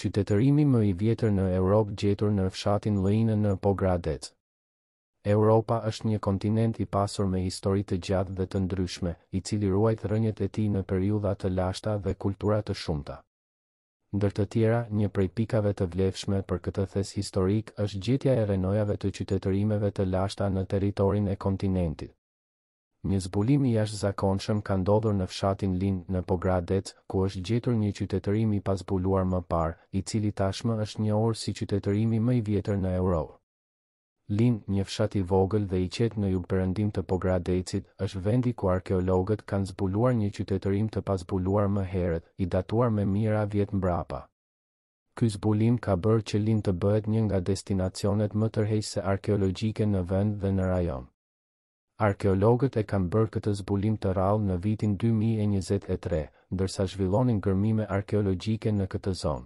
Qytetërimi më i vjetër në Europë gjetur në fshatin Lin në Pogradec. Europa është një kontinent i pasur me histori të gjatë dhe të ndryshme, i cili ruan rrënjët e tij në periudha të lashta dhe kultura të shumta. Ndër të tjera, një prej pikave të vlefshme për këtë thesar historik është gjetja e rrenojave të qytetërimeve të lashta në territorin e kontinentit. Një zbulim i jashtëzakonshëm ka ndodhur në fshatin Lin në Pogradec, ku është gjetur një qytetërim i pazbuluar më parë, i cili tashmë është njohur si qytetërimi më i vjetër në Europë. Lin, një fshat i vogël dhe i qetë në jugperëndim të Pogradecit, është vendi ku arkeologët kanë zbuluar një qytetërim të pazbuluar më herët, i datuar me mijëra vjet mbrapa. Ky zbulim ka bërë që Lin të bëhet një nga destinacionet më tërheqëse arkeologjike në vend dhe në rajon. Arkeologët e kanë bërë këtë zbulim të rrallë në vitin dy mijë e njëzet e tre, ndërsa zhvillonin gërmime arkeologjike në këtë zonë.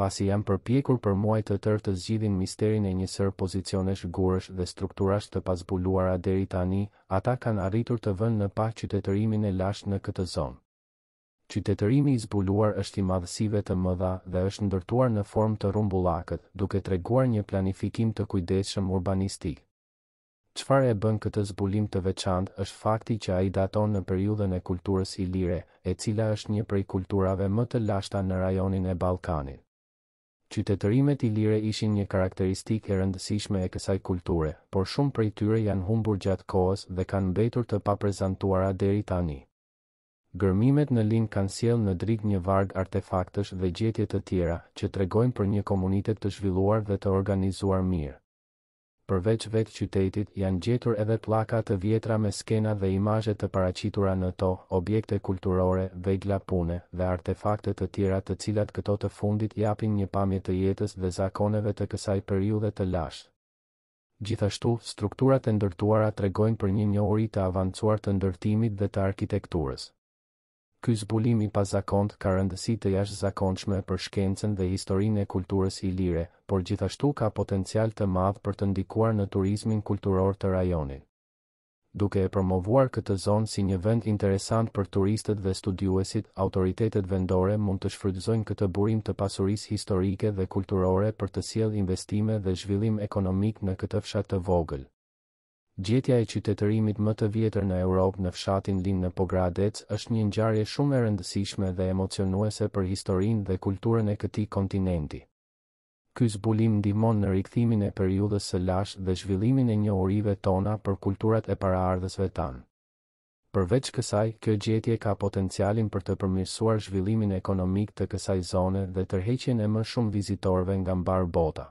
Pasi janë përpjekur për muaj të tërë të zgjidhin misterin e një sërë pozicionesh gurësh dhe strukturash të pazbuluara deri tani, ata kanë arritur të vënë në pah qytetërimin e lashtë në këtë zonë. Qytetërimi i zbuluar është i madhësive të mëdha dhe është ndërtuar në formë të rrumbullakët, duke treguar një planifikim të kujdesshëm urbanistik. Çfarë e bën këtë zbulim të veçantë është fakti që ai daton në periudhën e kulturës ilire, e cila është një prej kulturave më të lashta në rajonin e Ballkanit. Qytetërimet ilire ishin një karakteristikë e rëndësishme e kësaj kulture, por shumë prej tyre janë humbur gjatë kohës dhe kanë mbetur të paprezantuara deri tani. Gërmimet në Lin kanë sjellë në dritë një varg artefaktësh dhe gjetje të tjera, që tregojnë për një komunitet të zhvilluar dhe të organizuar mirë. Përveç vetë qytetit, janë gjetur edhe pllaka të vjetra me skena dhe imazhe të paraqitura në to, objekte kulturore, vegla pune, dhe artefakte të tjera të cilat këto të fundit japin një pamje të jetës dhe zakoneve të kësaj periudhe të lashtë. Gjithashtu, strukturat e ndërtuara tregojnë për një njohuri të avancuar të ndërtimit dhe të arkitekturës. Ky zbulim i pazakontë ka rëndësi të jashtëzakonshme për shkencën dhe historinë e kulturës ilire, por gjithashtu ka potencial të madh për të ndikuar në turizmin kulturor të rajonit, duke e promovuar këtë zonë si një vend interesant për turistët dhe studiuesit, autoritetet vendore mund të shfrytëzojnë këtë burim të pasurisë historike dhe kulturore për të sjellë investime dhe zhvillim ekonomik në këtë fshat të vogël. Gjetja e qytetërimit më të vjetër në Europë në fshatin Lin në Pogradec është një ngjarje shumë e rëndësishme dhe emocionuese për historinë dhe kulturën e këtij kontinenti. Ky zbulim ndihmon në rikthimin e periudhës së lashtë dhe zhvillimin e njohurive tona për kulturat e paraardhësve tanë. Përveç kësaj, kjo gjetje ka potencialin për të përmirësuar zhvillimin ekonomik të kësaj zone dhe tërheqjen e më shumë vizitorëve nga mbarë bota.